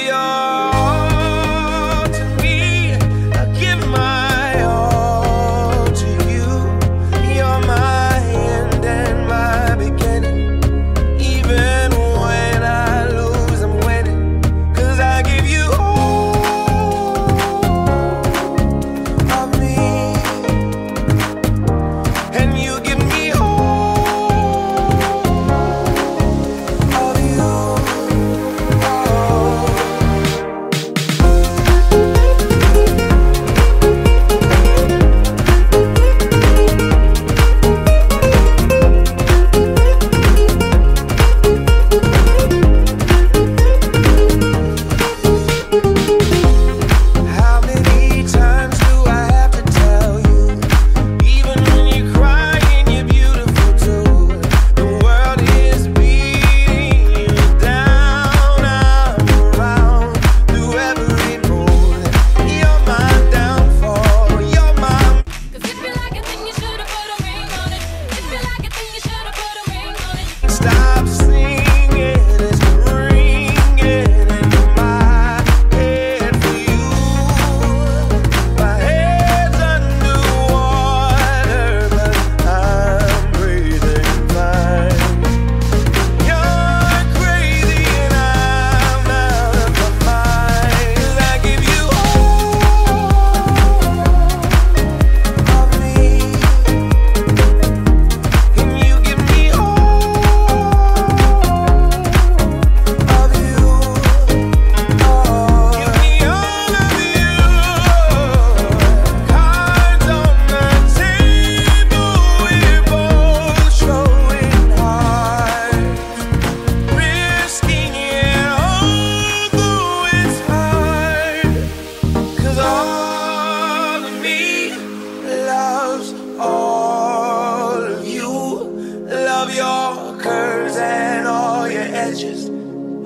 Give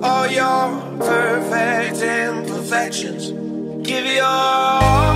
all your perfect imperfections. Give your all